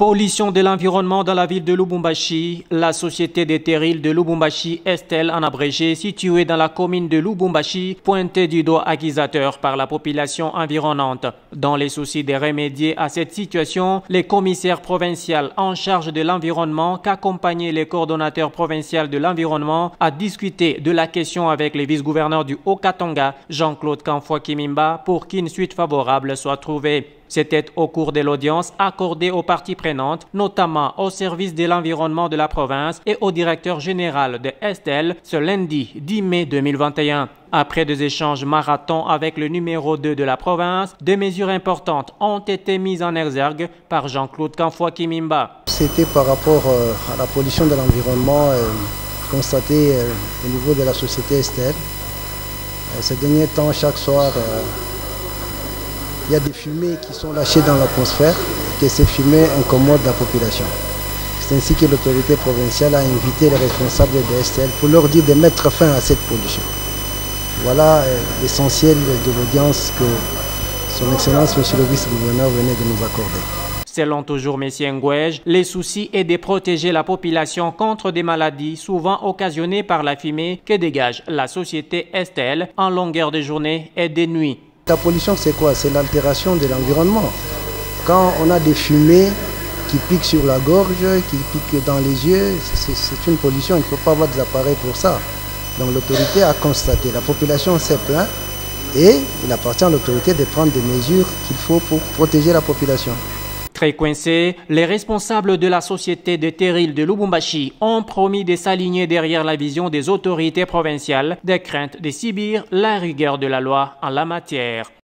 Pollution de l'environnement dans la ville de Lubumbashi. La société des terrils de Lubumbashi, Estelle en abrégé, située dans la commune de Lubumbashi, pointée du doigt accusateur par la population environnante. Dans les soucis de remédier à cette situation, les commissaires provinciaux en charge de l'environnement, qu'accompagnaient les coordonnateurs provinciaux de l'environnement, à discuter de la question avec les vice-gouverneurs du Haut-Katanga, Jean-Claude Kanfoua Kimimba, pour qu'une suite favorable soit trouvée. C'était au cours de l'audience accordée aux parties prenantes, notamment au service de l'environnement de la province et au directeur général de Estelle, ce lundi 10 mai 2021. Après des échanges marathons avec le numéro 2 de la province, des mesures importantes ont été mises en exergue par Jean-Claude Canfoy Kimimba. C'était par rapport euh, à la pollution de l'environnement euh, constatée euh, au niveau de la société Estelle. Ces derniers temps, chaque soir, il y a des fumées qui sont lâchées dans l'atmosphère que ces fumées incommodent la population. C'est ainsi que l'autorité provinciale a invité les responsables de STL pour leur dire de mettre fin à cette pollution. Voilà euh, l'essentiel de l'audience que son Excellence, Monsieur le Vice-gouverneur, venait de nous accorder. Selon toujours M. Ngouège, les soucis est de protéger la population contre des maladies souvent occasionnées par la fumée que dégage la société Estelle en longueur de journée et de nuit. La pollution, c'est quoi? C'est l'altération de l'environnement. Quand on a des fumées qui piquent sur la gorge, qui piquent dans les yeux, c'est une pollution. Il ne faut pas avoir des appareils pour ça. Donc l'autorité a constaté, la population s'est plainte et il appartient à l'autorité de prendre des mesures qu'il faut pour protéger la population. Très les responsables de la société de Terril de Lubumbashi ont promis de s'aligner derrière la vision des autorités provinciales, des craintes de subir la rigueur de la loi en la matière.